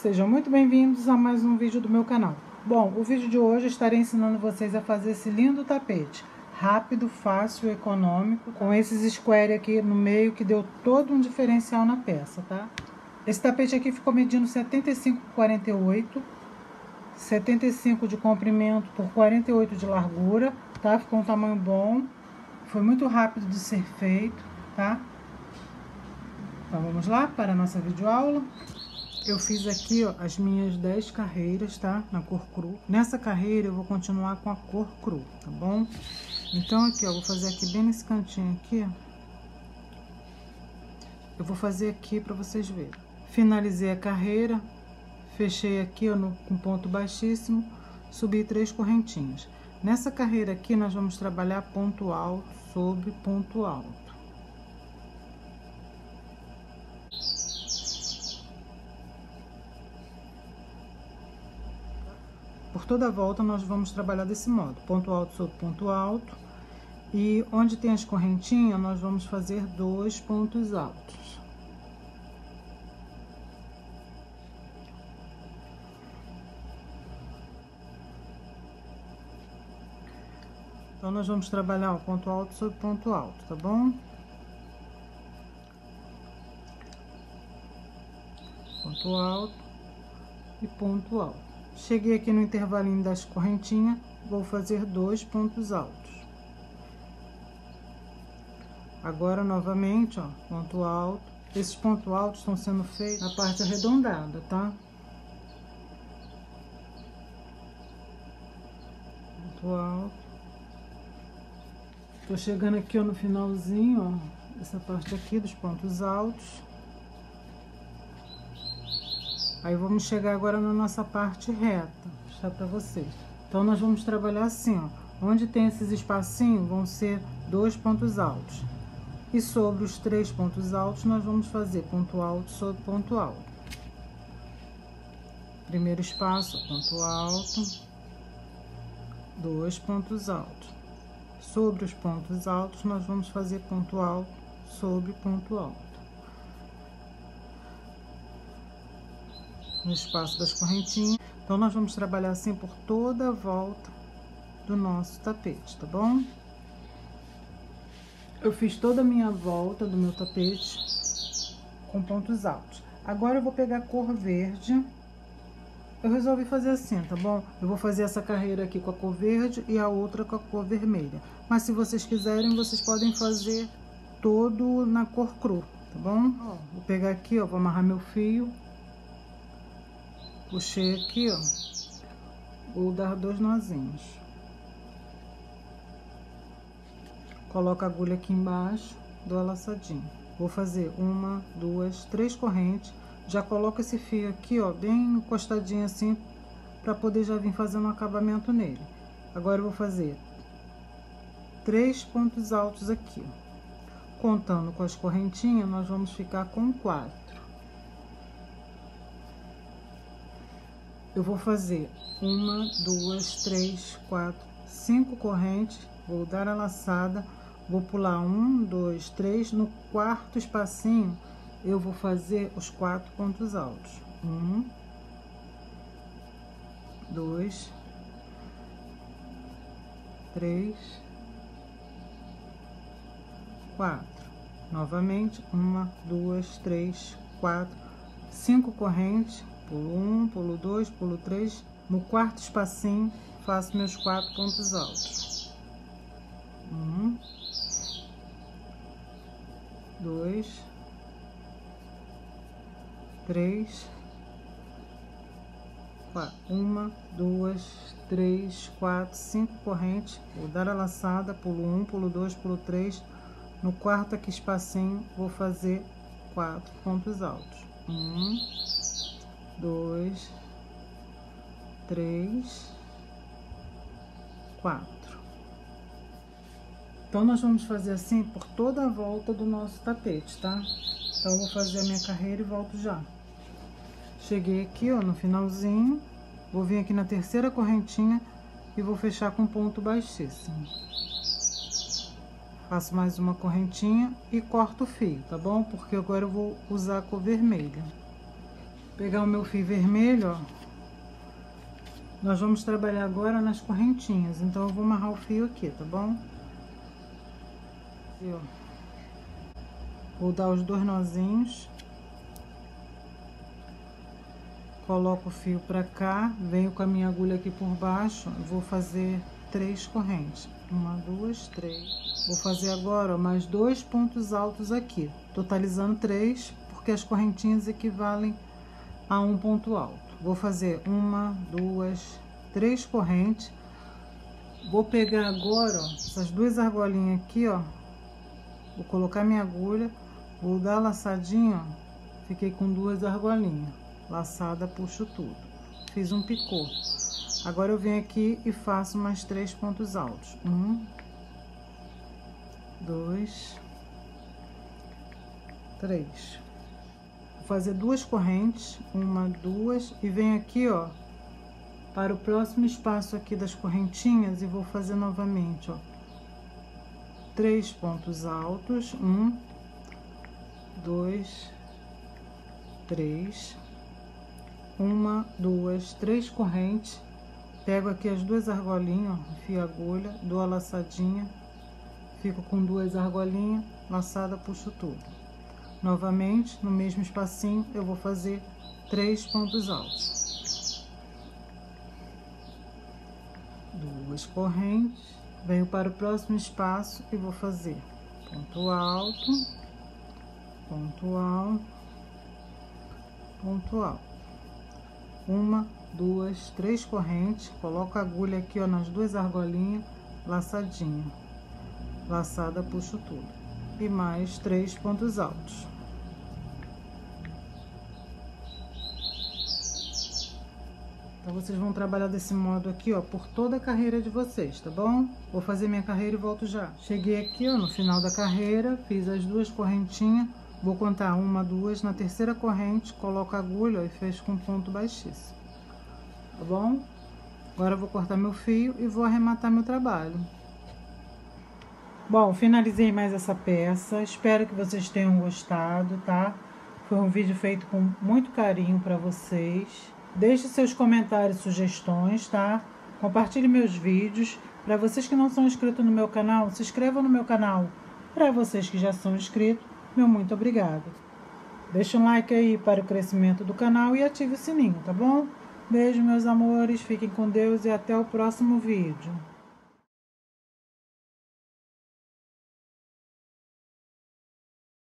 sejam muito bem-vindos a mais um vídeo do meu canal. Bom, o vídeo de hoje eu estarei ensinando vocês a fazer esse lindo tapete. Rápido, fácil econômico, com esses square aqui no meio que deu todo um diferencial na peça, tá? Esse tapete aqui ficou medindo 75 por 48, 75 de comprimento por 48 de largura, tá? Ficou um tamanho bom, foi muito rápido de ser feito, tá? Então vamos lá para a nossa videoaula. Eu fiz aqui ó, as minhas 10 carreiras, tá? Na cor cru. Nessa carreira eu vou continuar com a cor cru, tá bom? Então aqui, ó, vou fazer aqui bem nesse cantinho aqui. Eu vou fazer aqui para vocês verem. Finalizei a carreira, fechei aqui ó, no, com ponto baixíssimo, subi três correntinhas. Nessa carreira aqui nós vamos trabalhar ponto alto sobre ponto alto. Toda a volta nós vamos trabalhar desse modo, ponto alto sobre ponto alto. E onde tem as correntinhas, nós vamos fazer dois pontos altos. Então, nós vamos trabalhar o ponto alto sobre ponto alto, tá bom? Ponto alto e ponto alto. Cheguei aqui no intervalinho das correntinhas, vou fazer dois pontos altos. Agora, novamente, ó, ponto alto. Esses pontos altos estão sendo feitos na parte arredondada, tá? Ponto alto. Tô chegando aqui, ó, no finalzinho, ó, essa parte aqui dos pontos altos. Aí vamos chegar agora na nossa parte reta, vou mostrar pra vocês. Então, nós vamos trabalhar assim, ó. Onde tem esses espacinhos, vão ser dois pontos altos. E sobre os três pontos altos, nós vamos fazer ponto alto sobre ponto alto. Primeiro espaço, ponto alto, dois pontos altos. Sobre os pontos altos, nós vamos fazer ponto alto sobre ponto alto. No espaço das correntinhas. Então, nós vamos trabalhar assim por toda a volta do nosso tapete, tá bom? Eu fiz toda a minha volta do meu tapete com pontos altos. Agora, eu vou pegar a cor verde. Eu resolvi fazer assim, tá bom? Eu vou fazer essa carreira aqui com a cor verde e a outra com a cor vermelha. Mas se vocês quiserem, vocês podem fazer todo na cor cru, tá bom? Ó, vou pegar aqui, ó, vou amarrar meu fio Puxei aqui, ó. Vou dar dois nozinhos. Coloco a agulha aqui embaixo, dou a laçadinha. Vou fazer uma, duas, três correntes. Já coloco esse fio aqui, ó, bem encostadinho assim, pra poder já vir fazendo um acabamento nele. Agora eu vou fazer três pontos altos aqui. Contando com as correntinhas, nós vamos ficar com quatro. Eu vou fazer uma, duas, três, quatro, cinco correntes, vou dar a laçada, vou pular um, dois, três, no quarto espacinho eu vou fazer os quatro pontos altos. Um, dois, três, quatro. Novamente, uma, duas, três, quatro, cinco correntes, pulo um, pulo dois, pulo três. No quarto espacinho, faço meus quatro pontos altos. Um, dois, três, quatro. Uma, duas, três, quatro, cinco correntes. Vou dar a laçada, pulo um, pulo dois, pulo três. No quarto aqui espacinho, vou fazer quatro pontos altos. Um, dois, três, quatro. Então, nós vamos fazer assim por toda a volta do nosso tapete, tá? Então, eu vou fazer a minha carreira e volto já. Cheguei aqui, ó, no finalzinho. Vou vir aqui na terceira correntinha e vou fechar com ponto baixíssimo. Faço mais uma correntinha e corto o fio, tá bom? Porque agora eu vou usar a cor vermelha. Pegar o meu fio vermelho, ó. Nós vamos trabalhar agora nas correntinhas, então eu vou amarrar o fio aqui, tá bom? Ó. Vou dar os dois nozinhos. Coloco o fio pra cá, venho com a minha agulha aqui por baixo, vou fazer três correntes. Uma, duas, três. Vou fazer agora ó, mais dois pontos altos aqui, totalizando três, porque as correntinhas equivalem a um ponto alto. Vou fazer uma, duas, três correntes. Vou pegar agora, ó, essas duas argolinhas aqui, ó. Vou colocar minha agulha, vou dar laçadinha, ó. Fiquei com duas argolinhas. Laçada, puxo tudo. Fiz um picô. Agora eu venho aqui e faço mais três pontos altos. Um, dois, três. Fazer duas correntes, uma, duas, e venho aqui, ó, para o próximo espaço aqui das correntinhas e vou fazer novamente, ó. Três pontos altos, um, dois, três, uma, duas, três correntes Pego aqui as duas argolinhas, ó, enfio a agulha, dou a laçadinha, fico com duas argolinhas, laçada, puxo tudo. Novamente, no mesmo espacinho, eu vou fazer três pontos altos. Duas correntes, venho para o próximo espaço e vou fazer ponto alto, ponto alto, ponto alto. Uma, duas, três correntes, coloco a agulha aqui, ó, nas duas argolinhas, laçadinha. Laçada, puxo tudo. E mais três pontos altos. Então, vocês vão trabalhar desse modo aqui, ó, por toda a carreira de vocês, tá bom? Vou fazer minha carreira e volto já. Cheguei aqui, ó, no final da carreira, fiz as duas correntinhas, vou contar uma, duas, na terceira corrente, coloco a agulha ó, e fecho com ponto baixíssimo tá bom? Agora vou cortar meu fio e vou arrematar meu trabalho. Bom, finalizei mais essa peça. Espero que vocês tenham gostado, tá? Foi um vídeo feito com muito carinho para vocês. Deixe seus comentários e sugestões, tá? Compartilhe meus vídeos. Para vocês que não são inscritos no meu canal, se inscrevam no meu canal. Para vocês que já são inscritos, meu muito obrigado. Deixe um like aí para o crescimento do canal e ative o sininho, tá bom? Beijo, meus amores. Fiquem com Deus e até o próximo vídeo.